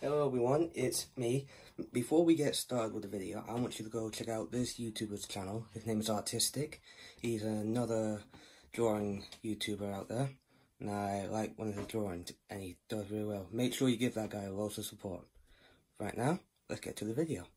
Hello everyone, it's me. Before we get started with the video, I want you to go check out this YouTuber's channel. His name is Arteestic. He's another drawing YouTuber out there. And I like one of his drawings, and he does really well. Make sure you give that guy lots of support. Right now, let's get to the video.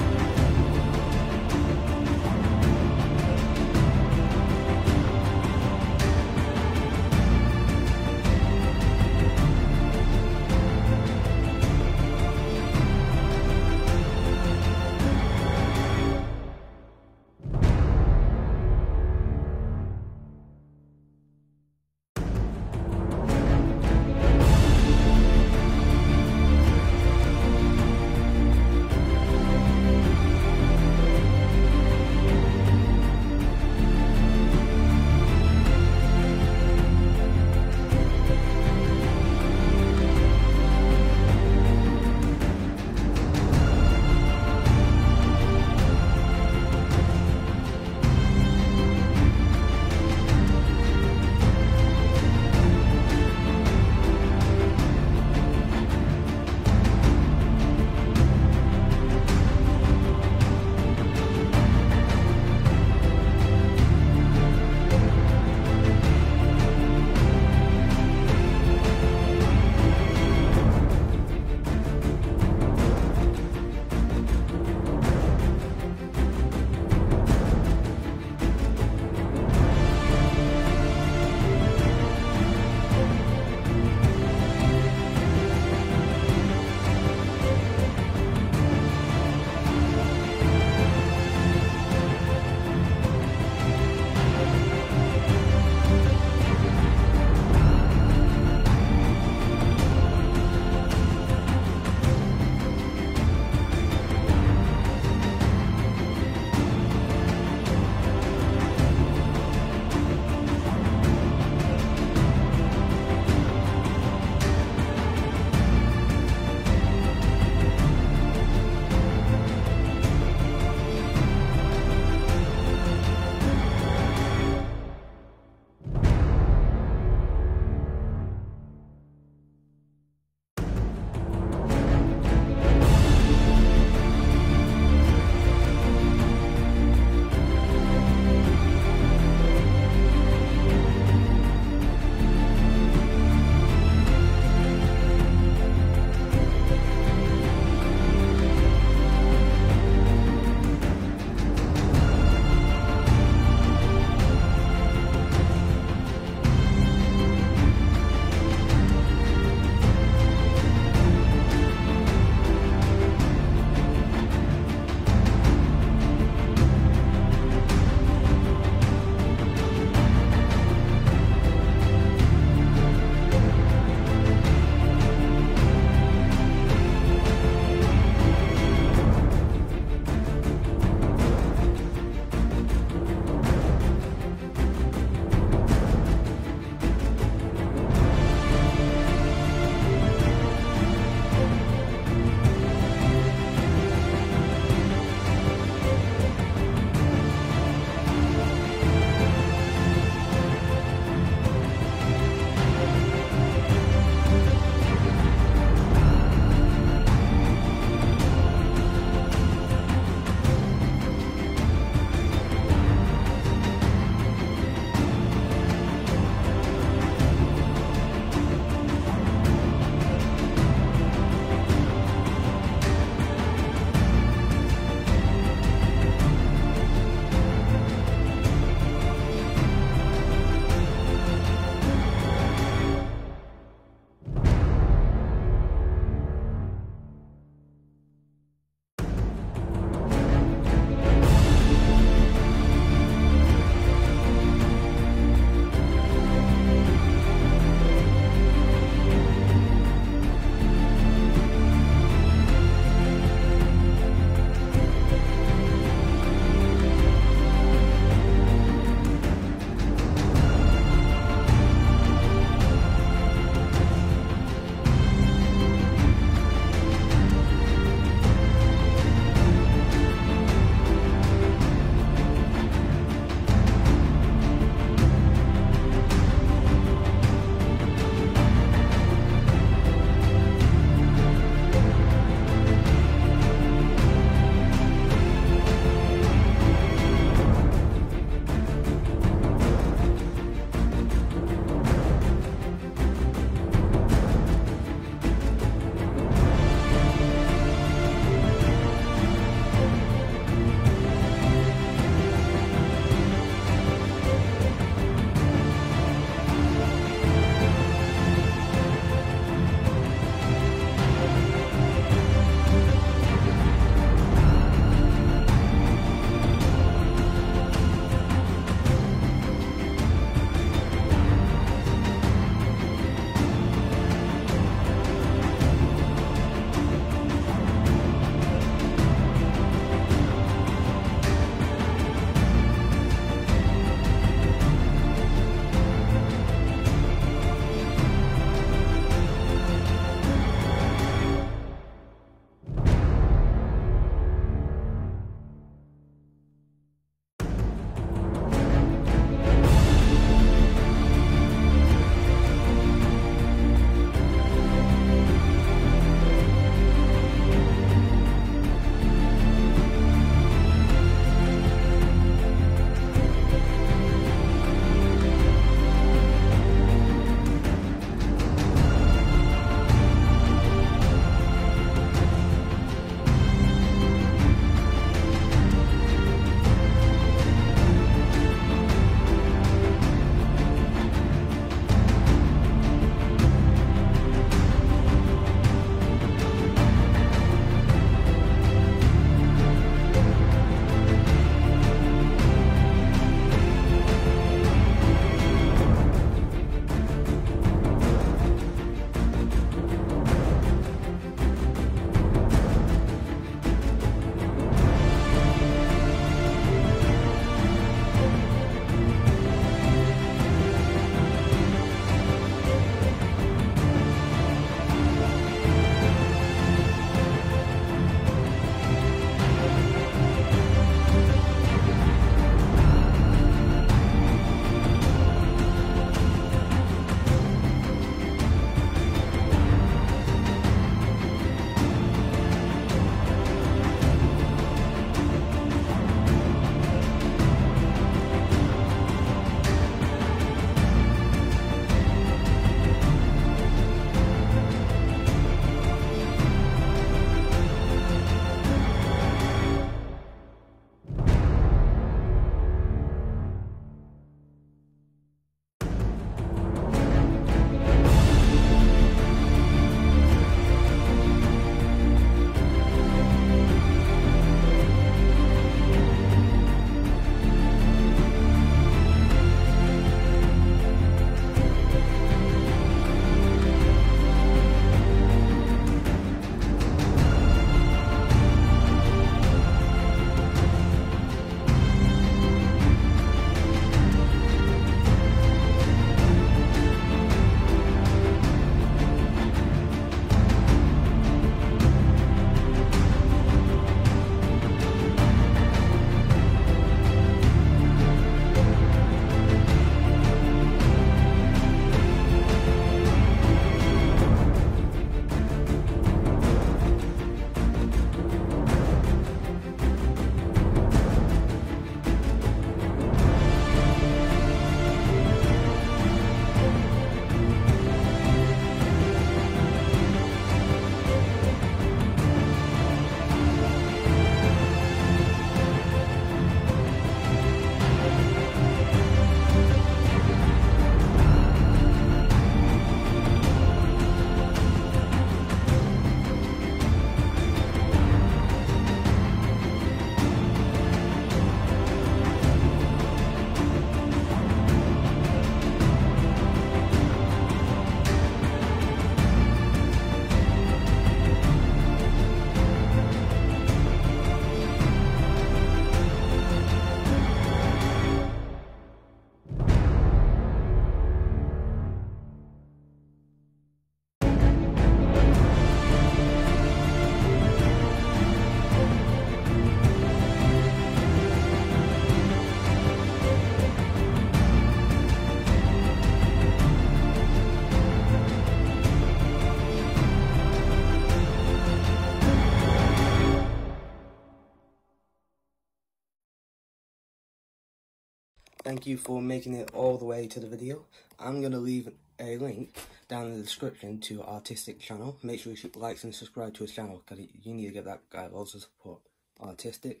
Thank you for making it all the way to the video. I'm going to leave a link down in the description to Arteestic channel. Make sure you like and subscribe to his channel because you need to get that guy lots of support. Arteestic.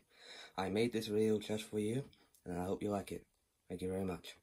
I made this video just for you and I hope you like it. Thank you very much.